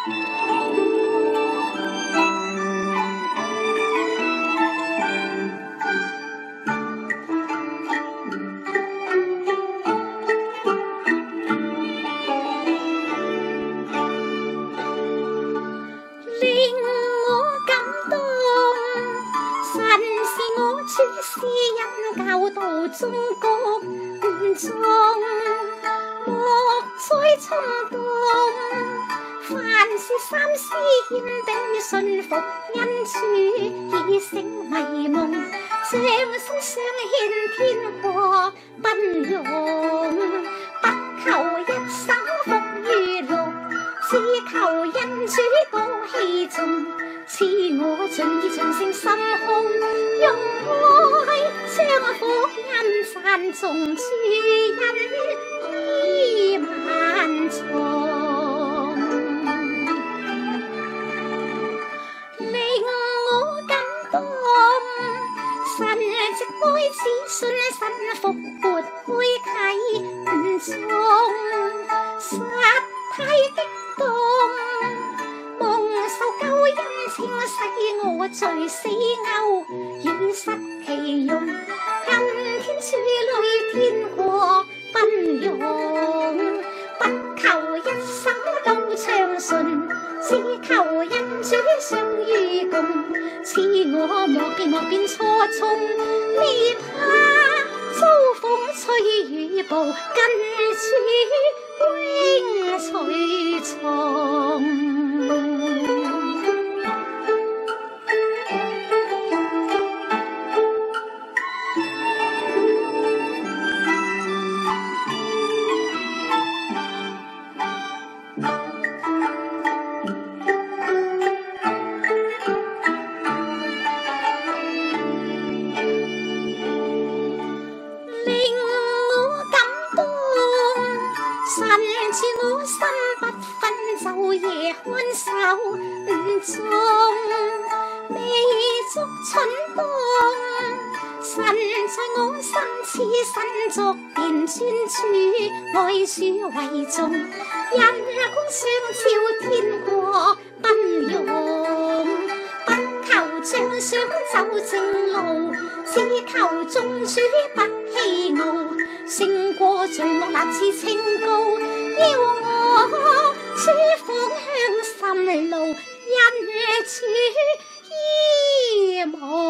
令我感动，神是我主，施恩教导中国众，莫再冲动。凡事三思，欠定顺服，因此已成迷梦。将心相欠，天和不容，不求一生福与禄，只求恩主高气重。赐我尽意长盛心胸，用爱将福音散，众主恩开始，信神复活，开启五中，实太激动。清洗我罪死勾，已失其用。今天处女天国不容，不求一生都畅顺，只求因主上。我莫变莫变初衷，未怕遭风吹雨暴，跟主永随昼夜看守中未足春风神在我心似身作便专注爱书为重。人光相照天国不容。不求将相走正路只求众主不欺傲。胜过罪恶立志清高书风向，心路因月处，依梦。